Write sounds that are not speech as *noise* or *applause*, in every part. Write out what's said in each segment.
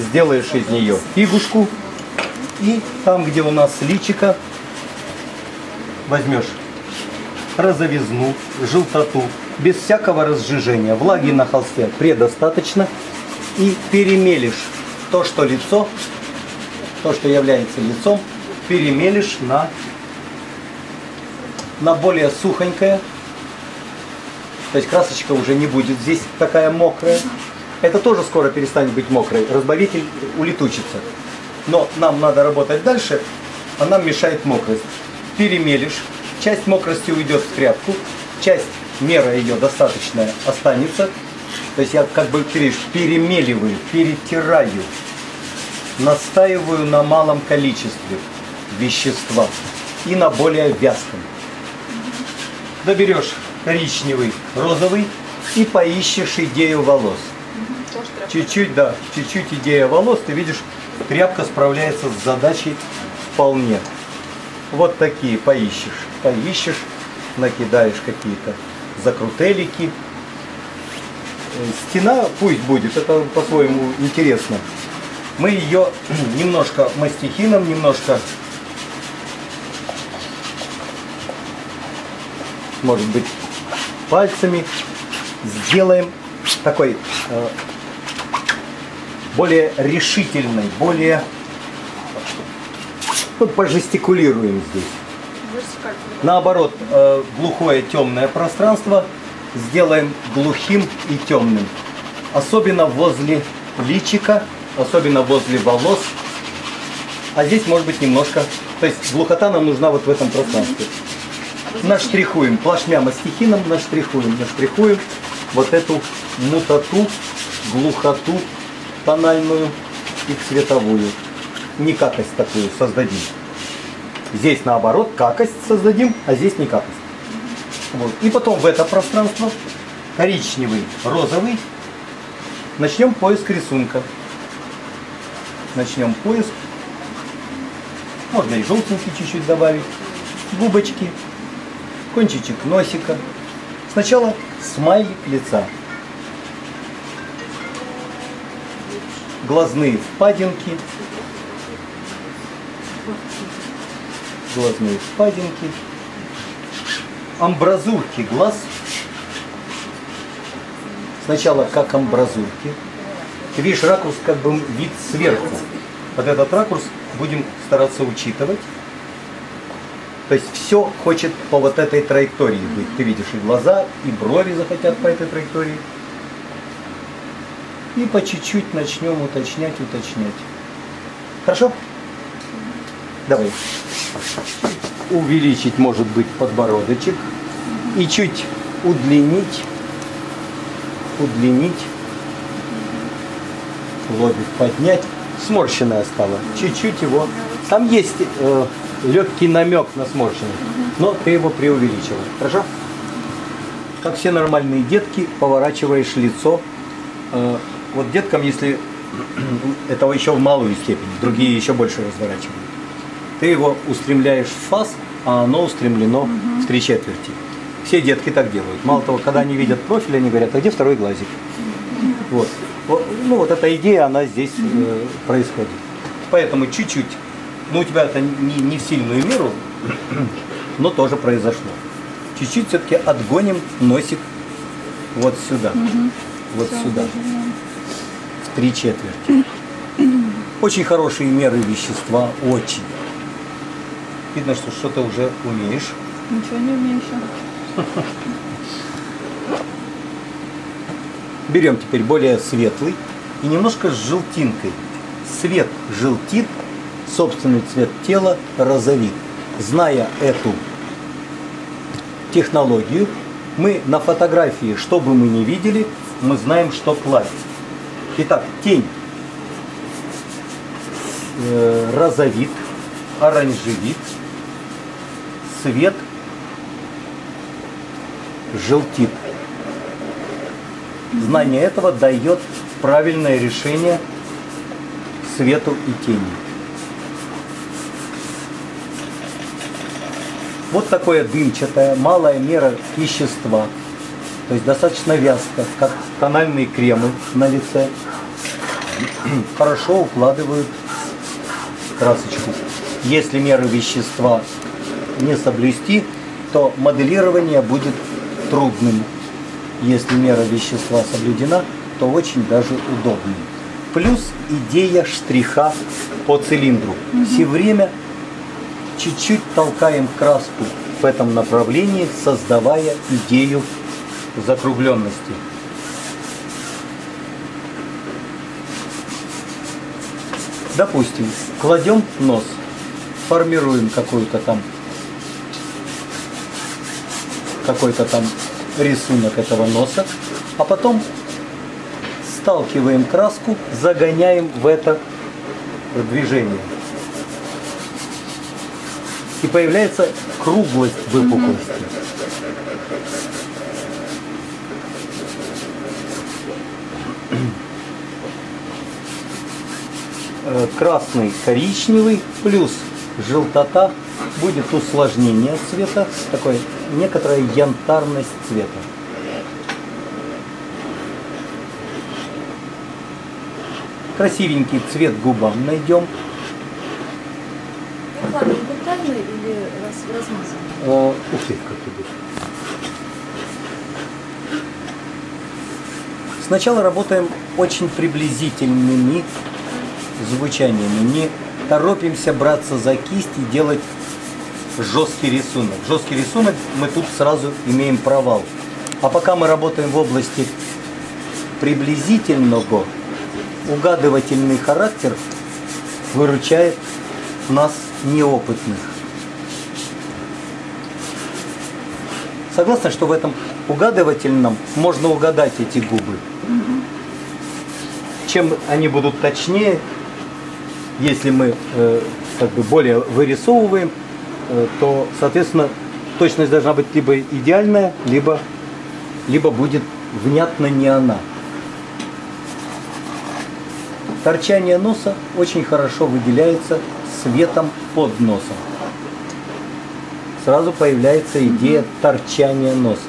сделаешь из нее фигушку. И там, где у нас личика, возьмешь розовизну, желтоту, без всякого разжижения. Влаги на холсте предостаточно. И перемелишь то, что лицо, то, что является лицом, перемелишь на, на более сухонькое. То есть красочка уже не будет здесь такая мокрая. Это тоже скоро перестанет быть мокрой. Разбавитель улетучится. Но нам надо работать дальше, а нам мешает мокрость. Перемелишь, часть мокрости уйдет в тряпку, часть мера ее достаточная останется. То есть я как бы перемеливаю, перетираю, настаиваю на малом количестве вещества и на более вязком. Доберешь коричневый, розовый и поищешь идею волос. Чуть-чуть, да, чуть-чуть идея волос, ты видишь, тряпка справляется с задачей вполне. Вот такие поищешь, поищешь, накидаешь какие-то закрутелики. Стена пусть будет, это по-своему интересно. Мы ее *clears throat* немножко мастихином, немножко, может быть, пальцами сделаем такой э, более решительной, более ну, пожестикулируем здесь. Наоборот, э, глухое темное пространство сделаем глухим и темным. Особенно возле личика, особенно возле волос. А здесь может быть немножко, то есть глухота нам нужна вот в этом пространстве. Наштрихуем, плашмя мастихином наштрихуем, наштрихуем вот эту мутоту, глухоту тональную и цветовую. Не какость такую создадим. Здесь наоборот какость создадим, а здесь не какость. Вот. И потом в это пространство коричневый, розовый. Начнем поиск рисунка. Начнем поиск. Можно и желтенький чуть-чуть добавить. Губочки, кончичек носика. Сначала смайлик лица. Глазные впадинки. Глазные впадинки. Амбразурки глаз. Сначала как амбразурки. Ты видишь ракурс как бы вид сверху. Вот этот ракурс будем стараться учитывать. То есть все хочет по вот этой траектории быть. Ты видишь и глаза, и брови захотят по этой траектории. И по чуть-чуть начнем уточнять, уточнять. Хорошо? Давай. Увеличить, может быть, подбородочек. И чуть удлинить. Удлинить. Лобик поднять. Сморщенное стало. Чуть-чуть его. Там есть э, легкий намек на сморщенность, но ты его преувеличила. Хорошо? Как все нормальные детки, поворачиваешь лицо. Э, вот деткам, если *clears throat* этого еще в малую степень, другие еще больше разворачивают. Ты его устремляешь в фас, а оно устремлено в три четверти. Все детки так делают. Мало того, когда они видят профиль, они говорят, а где второй глазик? Вот. Ну вот эта идея, она здесь э, происходит. Поэтому чуть-чуть ну, у тебя это не, не в сильную меру, *clears throat* но тоже произошло. Чуть-чуть все-таки отгоним носик вот сюда. Угу. Вот Все, сюда. Зажимаем. Три четверти. Очень хорошие меры вещества, очень. Видно, что что-то уже умеешь. Ничего не умею еще. Берем теперь более светлый и немножко с желтинкой. Свет желтит, собственный цвет тела розовит. Зная эту технологию, мы на фотографии, что бы мы ни видели, мы знаем, что класть. Итак, тень э, розовит, оранжевит, свет желтит. Знание этого дает правильное решение свету и тени. Вот такое дымчатое, малая мера вещества. То есть достаточно вязко, как тональные кремы на лице. *clears throat* хорошо укладывают красочку. Если меры вещества не соблюсти, то моделирование будет трудным. Если мера вещества соблюдена, то очень даже удобным. Плюс идея штриха по цилиндру. Все время чуть-чуть толкаем краску в этом направлении, создавая идею закругленности. Допустим, кладем нос, формируем какую-то там какой-то там рисунок этого носа, а потом сталкиваем краску, загоняем в это движение. И появляется круглость выпуклости. Красный, коричневый, плюс желтота будет усложнение цвета, такое некоторая янтарность цвета. Красивенький цвет губам найдем. Или размазано? Э, ух ты, как ты будешь. Сначала работаем очень приблизительными звучаниями. Не торопимся браться за кисть и делать жесткий рисунок. Жесткий рисунок мы тут сразу имеем провал. А пока мы работаем в области приблизительного, угадывательный характер выручает нас неопытных. Согласна, что в этом угадывательном можно угадать эти губы. Чем они будут точнее, если мы э, как бы более вырисовываем, э, то, соответственно, точность должна быть либо идеальная, либо, либо будет внятно не она. Торчание носа очень хорошо выделяется светом под носом. Сразу появляется идея торчания носа.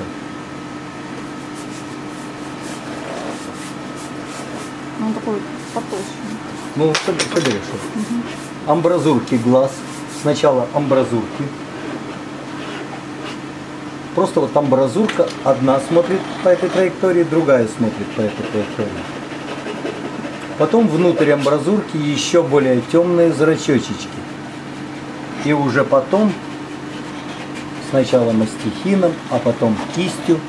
Он такой потолще. Ну, соб- соберешь. Амбразурки глаз. Сначала амбразурки. Просто вот амбразурка одна смотрит по этой траектории, другая смотрит по этой траектории. Потом внутрь амбразурки еще более темные зрачочечки. И уже потом, сначала мастихином, а потом кистью,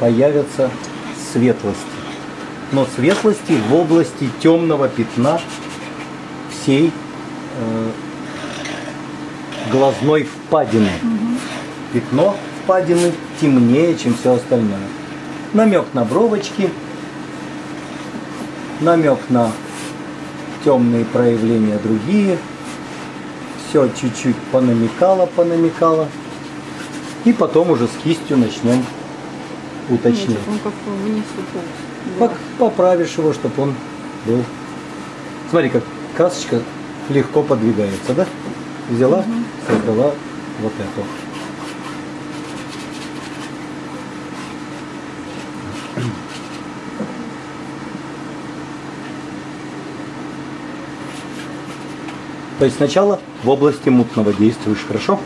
появятся светлости. Но светлости в области темного пятна всей э, глазной впадины. Пятно впадины темнее, чем все остальное. Намек на бровочки, намек на темные проявления другие. Все чуть-чуть понамекало, понамекало. И потом уже с кистью начнем уточнять. Нет, он как вниз уполз. Пок- поправишь его, чтобы он был. Смотри, как красочка легко подвигается, да? Взяла, создала вот эту. То есть сначала в области мутного действуешь, хорошо?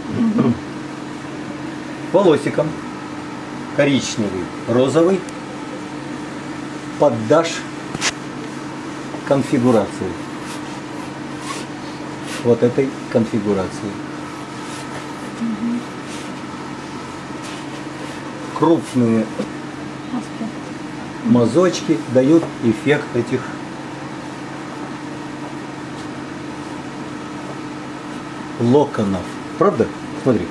Волосиком коричневый, розовый поддашь конфигурации. Вот этой конфигурации. Крупные Маски. мазочки дают эффект этих локонов. Правда? Смотри.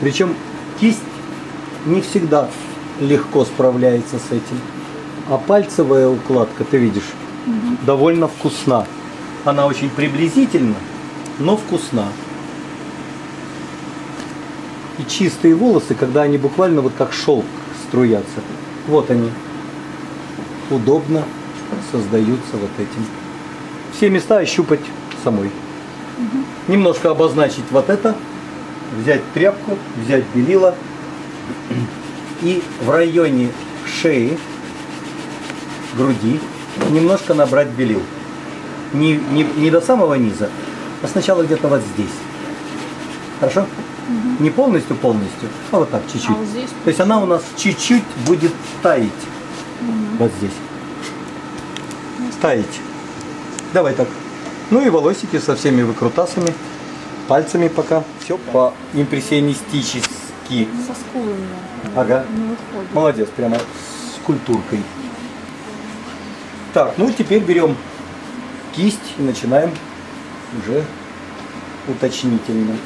Причем кисть не всегда легко справляется с этим. А пальцевая укладка, ты видишь, довольно вкусна. Она очень приблизительна, но вкусна. И чистые волосы, когда они буквально вот как шелк струятся, вот они, удобно создаются вот этим. Все места ощупать самой. Немножко обозначить вот это, взять тряпку, взять белила и в районе шеи, груди немножко набрать белил. Не, не, не до самого низа, а сначала где-то вот здесь. Хорошо? Не полностью, полностью, а вот так чуть-чуть. А вот здесь То есть она у нас чуть-чуть будет таять. Вот здесь. Таять. Давай так. Ну и волосики со всеми выкрутасами. Пальцами пока. Все по импрессионистически. Со меня Ага. выходит. Молодец, прямо с культуркой. Так, ну теперь берем кисть и начинаем уже уточнительно.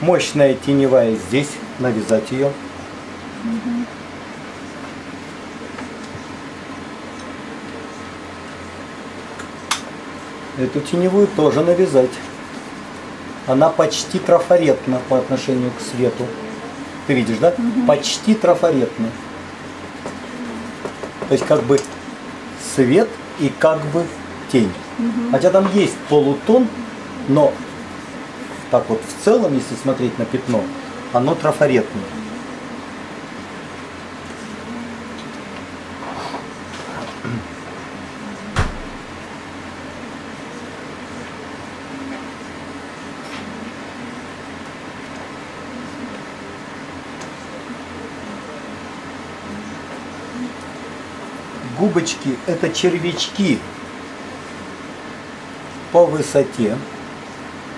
Мощная теневая здесь, навязать ее. Эту теневую тоже навязать. Она почти трафаретна по отношению к свету. Ты видишь, да? Почти трафаретна. То есть как бы свет и как бы тень. Хотя там есть полутон, но так вот в целом, если смотреть на пятно, оно трафаретное. Губочки – это червячки по высоте,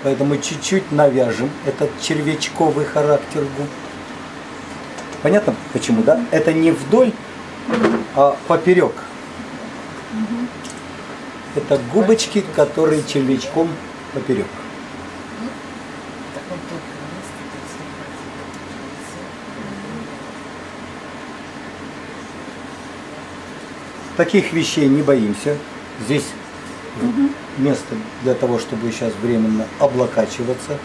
поэтому чуть-чуть навяжем этот червячковый характер губ. Понятно почему, да? Это не вдоль, а поперек. Это губочки, которые червячком поперек. Таких вещей не боимся. Здесь место для того, чтобы сейчас временно облокачиваться.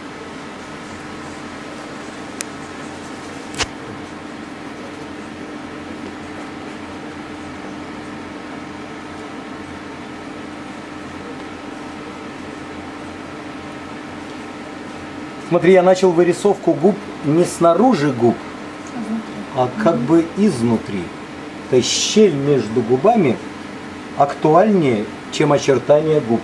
Смотри, я начал вырисовку губ не снаружи губ, а как бы изнутри. То есть щель между губами актуальнее, чем очертания губ.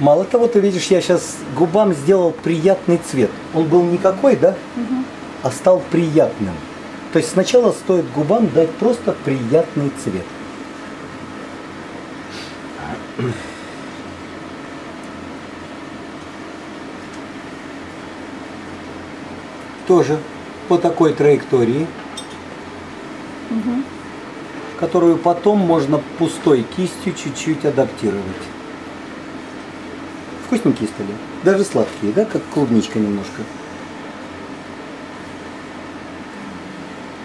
Мало того, ты видишь, я сейчас губам сделал приятный цвет. Он был никакой, да? А стал приятным. То есть сначала стоит губам дать просто приятный цвет. Тоже по такой траектории, которую потом можно пустой кистью чуть-чуть адаптировать. Вкусненькие стали. Даже сладкие, да, как клубничка немножко.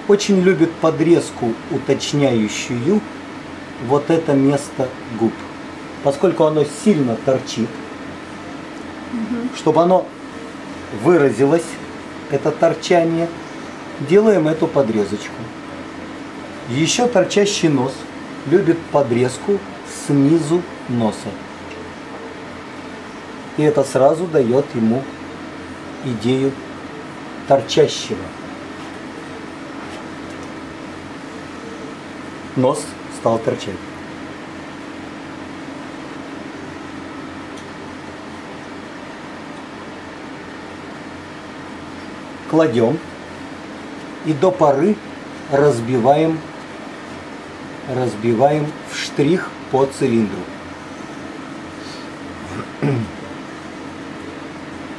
Очень любит подрезку уточняющую вот это место губ. Поскольку оно сильно торчит, чтобы оно выразилось, это торчание, делаем эту подрезочку. Еще торчащий нос любит подрезку снизу носа. И это сразу дает ему идею торчащего. Нос стал торчать. Кладем и до поры разбиваем, разбиваем в штрих по цилиндру.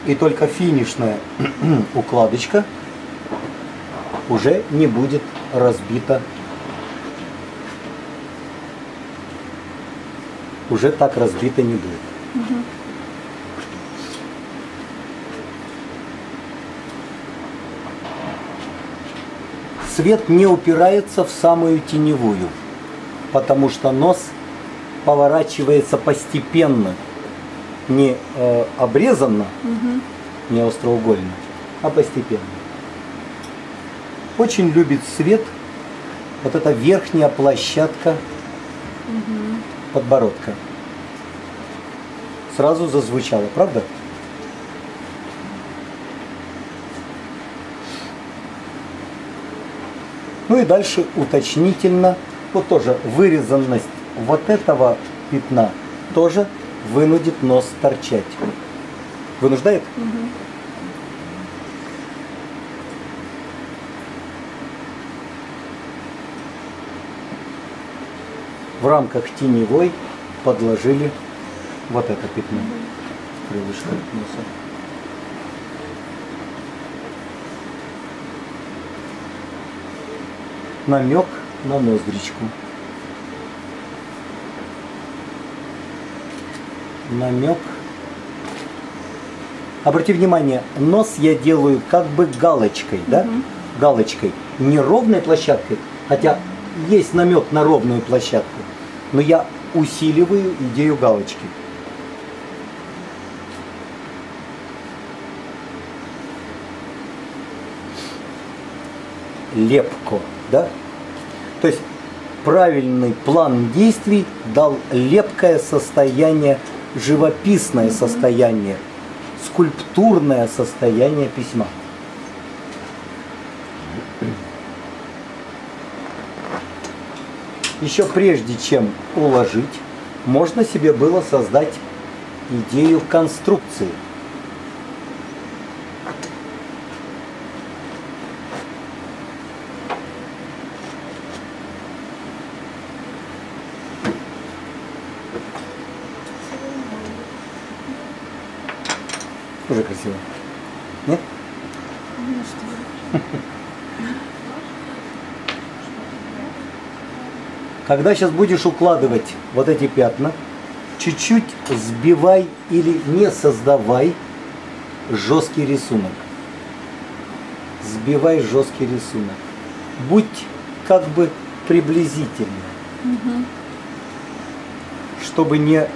И только финишная *clears throat* укладочка уже не будет разбита. Уже так разбита не будет. Свет не упирается в самую теневую, потому что нос поворачивается постепенно, не э, обрезанно, не остроугольно, а постепенно. Очень любит свет вот эта верхняя площадка подбородка. Сразу зазвучало, правда? Ну и дальше уточнительно, вот тоже вырезанность вот этого пятна тоже вынудит нос торчать. Вынуждает? В рамках теневой подложили вот это пятно. Крылышко носа. намек на ноздричку. Намек. Обрати внимание, нос я делаю как бы галочкой, да? Галочкой. Не ровной площадкой, хотя есть намек на ровную площадку, но я усиливаю идею галочки. Лепко да? То есть правильный план действий дал лепкое состояние, живописное состояние, скульптурное состояние письма. Еще прежде чем уложить, можно себе было создать идею конструкции – Тоже красиво. Нет? Когда сейчас будешь укладывать вот эти пятна, чуть-чуть сбивай или не создавай жесткий рисунок. Сбивай жесткий рисунок. Будь как бы приблизительно. Угу. Чтобы не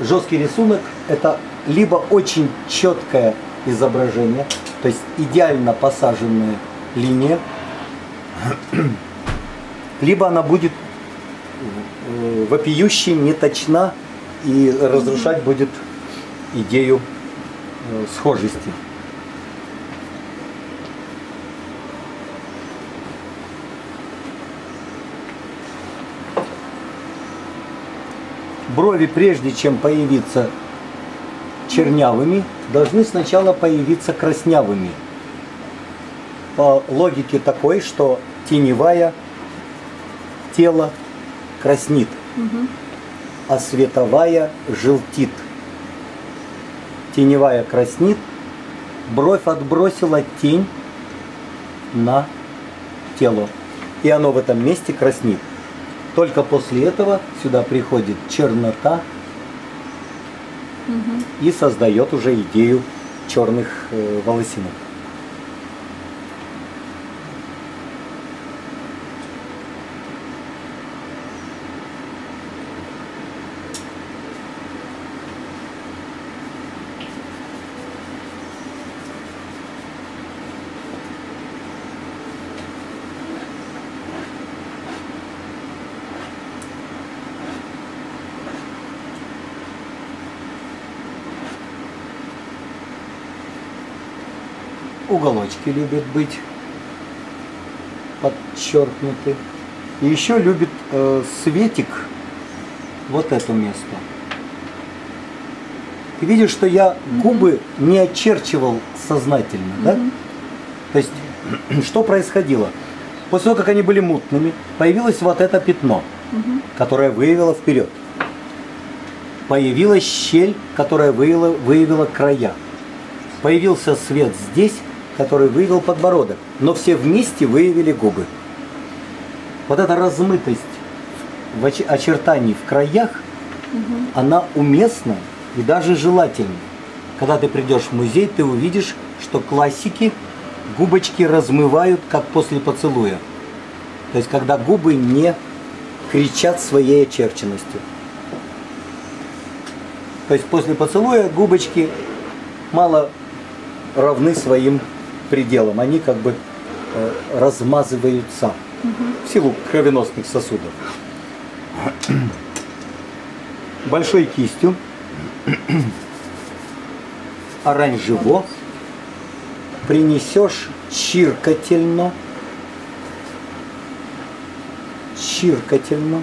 жесткий рисунок, это либо очень четкое изображение, то есть идеально посаженная линия, *clears throat* либо она будет вопиюще неточна и разрушать будет идею схожести. Брови, прежде чем появиться чернявыми должны сначала появиться краснявыми. По логике такой, что теневая тело краснит, а световая желтит. Теневая краснит, бровь отбросила тень на тело. И оно в этом месте краснит. Только после этого сюда приходит чернота и создает уже идею черных э, волосинок. Уголочки любят быть подчеркнуты. И еще любит э, светик вот это место. Ты видишь, что я губы не очерчивал сознательно, да? То есть, *clears throat* что происходило? После того, как они были мутными, появилось вот это пятно, которое выявило вперед. Появилась щель, которая выявила, выявила края. Появился свет здесь, который выявил подбородок, но все вместе выявили губы. Вот эта размытость в очертании в краях, угу. она уместна и даже желательна. Когда ты придешь в музей, ты увидишь, что классики губочки размывают, как после поцелуя. То есть, когда губы не кричат своей очерченностью. То есть после поцелуя губочки мало равны своим пределам. Они как бы э, размазываются в силу кровеносных сосудов. *clears throat* Большой кистью *clears throat* оранжево принесешь чиркательно, чиркательно,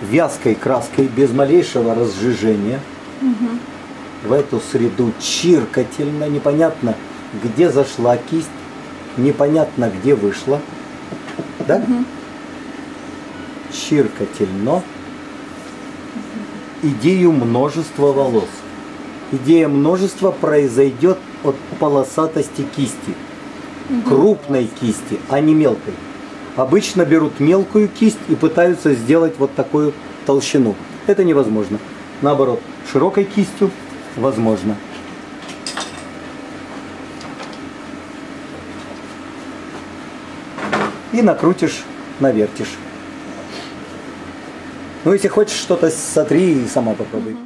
вязкой краской, без малейшего разжижения, в эту среду чиркательно, непонятно, где зашла кисть, непонятно, где вышла, да? Чиркательно идею множества волос. Идея множества произойдет от полосатости кисти. Крупной кисти, а не мелкой. Обычно берут мелкую кисть и пытаются сделать вот такую толщину. Это невозможно. Наоборот, широкой кистью возможно. И накрутишь, навертишь. Ну, если хочешь что-то сотри и сама попробуй.